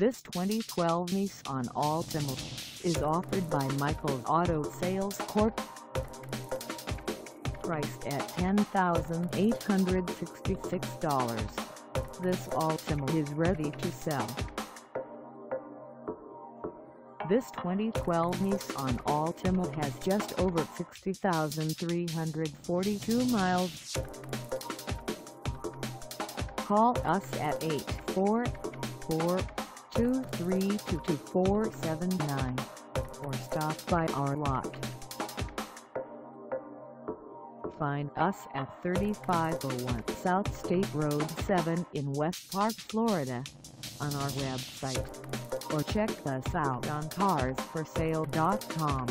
This 2012 Nissan Altima is offered by Michael Auto Sales Corp. Priced at $10,866, this Altima is ready to sell. This 2012 Nissan Altima has just over 60,342 miles. Call us at 844 2322479 or stop by our lot. Find us at 3501 South State Road 7 in West Park, Florida on our website or check us out on carsforsale.com.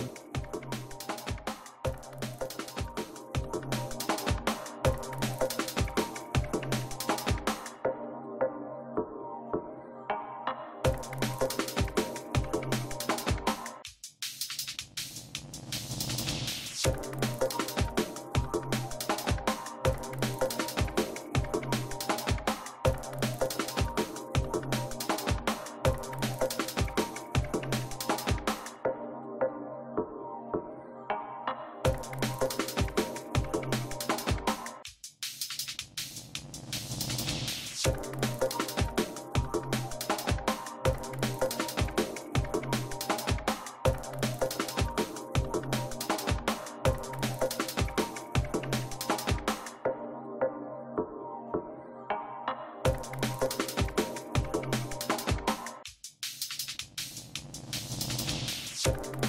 Thank